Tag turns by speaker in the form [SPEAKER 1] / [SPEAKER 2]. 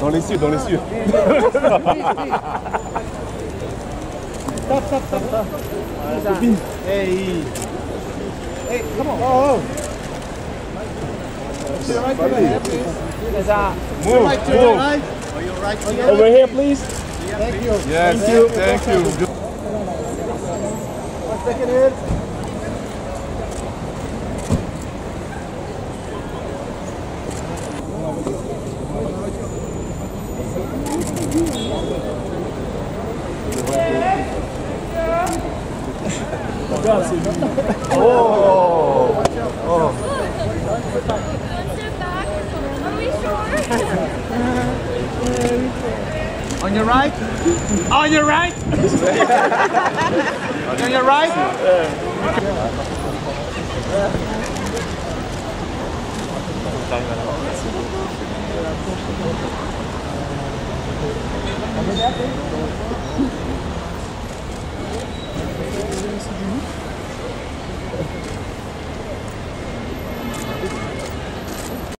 [SPEAKER 1] Dans les cieux, dans les cieux.
[SPEAKER 2] Hey. Hey, come on. Oh. To the right, to the left, please.
[SPEAKER 1] Move,
[SPEAKER 2] Right to the
[SPEAKER 1] move.
[SPEAKER 2] right. Are you right to the
[SPEAKER 3] Over here, please.
[SPEAKER 2] Thank you.
[SPEAKER 1] Yes, thank you.
[SPEAKER 2] One second here. On your right. On your right. On your right. Mas ele é bem.